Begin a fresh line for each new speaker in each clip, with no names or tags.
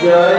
Yeah.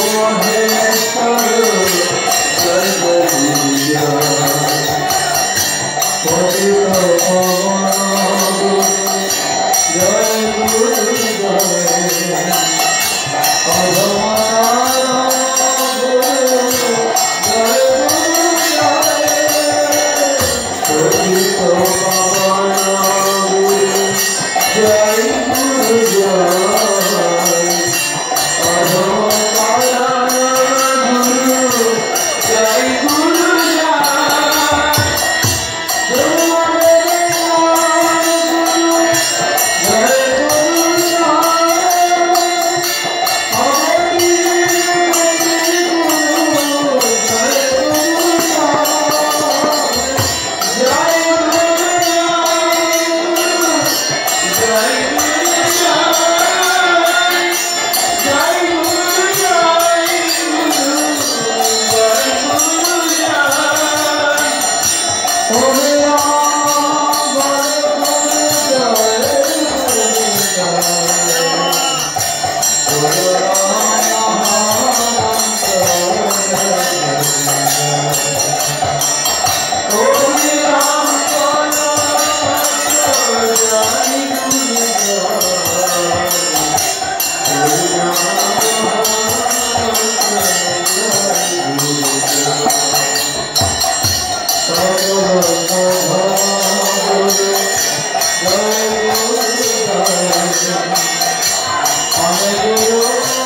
Hallelujah.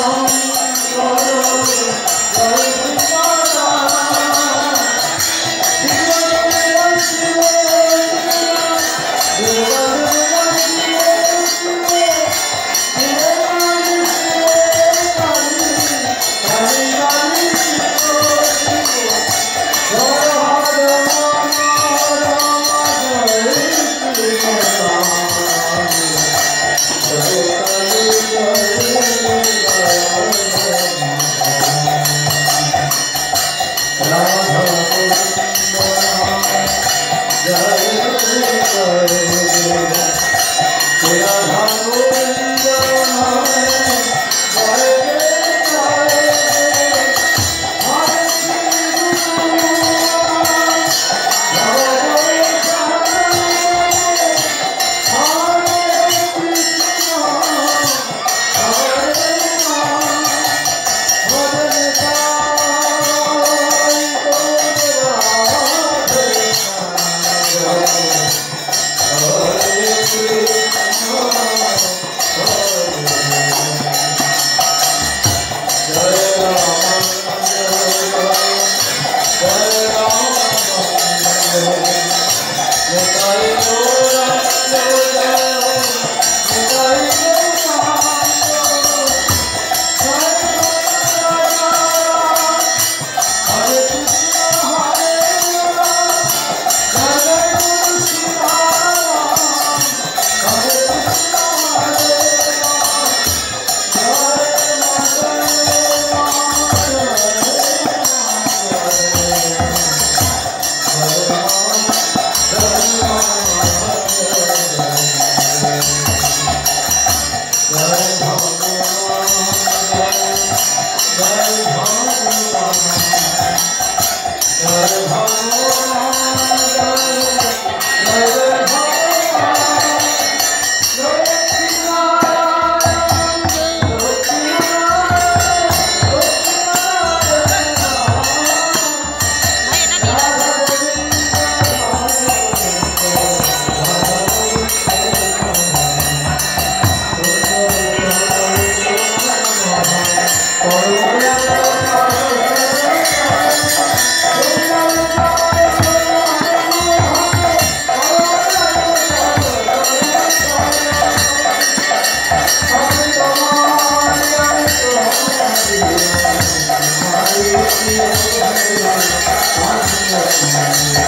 Oh, Thank you. Hãy subscribe cho kênh Ghiền Mì Gõ không bỏ lỡ những video Hare Hare Música